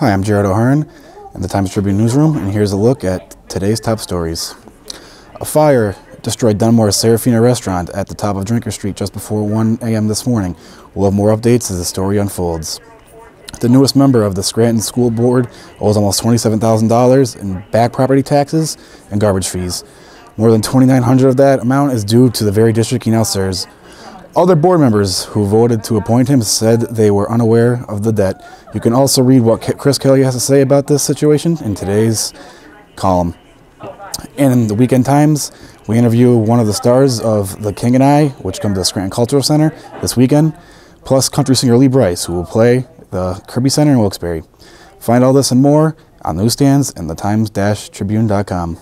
Hi, I'm Jared O'Hearn in the Times Tribune newsroom, and here's a look at today's top stories. A fire destroyed Dunmore's Serafina restaurant at the top of Drinker Street just before 1 a.m. this morning. We'll have more updates as the story unfolds. The newest member of the Scranton School Board owes almost $27,000 in back property taxes and garbage fees. More than 2,900 of that amount is due to the very district he now serves. Other board members who voted to appoint him said they were unaware of the debt. You can also read what Chris Kelly has to say about this situation in today's column. In the Weekend Times, we interview one of the stars of The King and I, which comes to the Scranton Cultural Center this weekend, plus country singer Lee Brice, who will play the Kirby Center in Wilkes-Barre. Find all this and more on newsstands and the times-tribune.com.